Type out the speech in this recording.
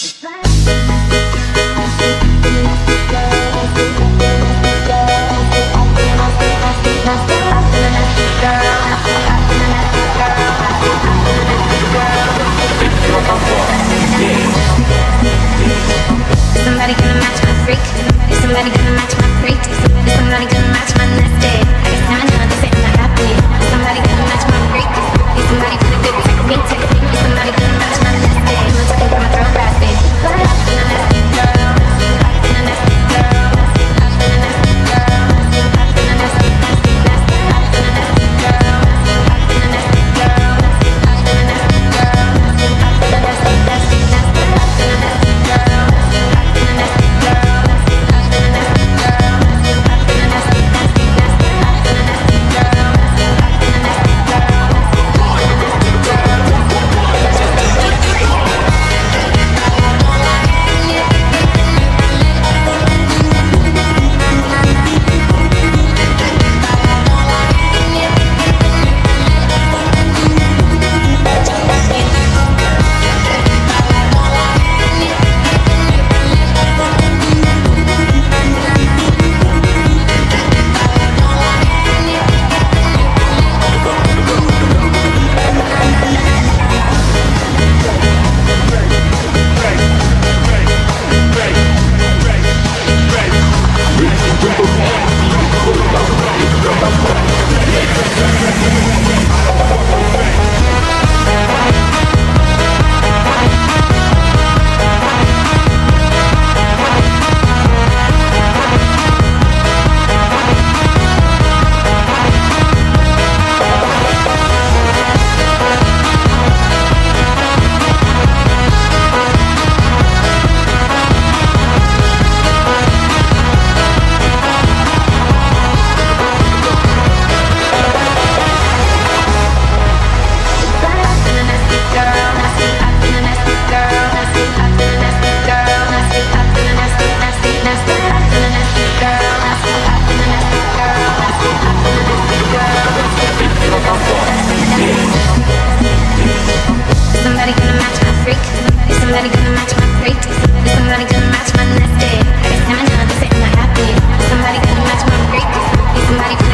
Girl.